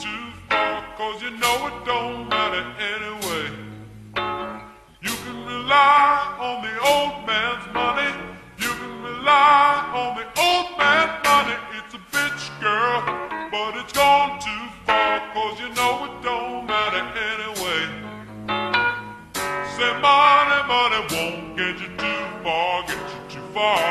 too far, cause you know it don't matter anyway. You can rely on the old man's money, you can rely on the old man's money. It's a bitch, girl, but it's gone too far, cause you know it don't matter anyway. Say money, money won't get you too far, get you too far.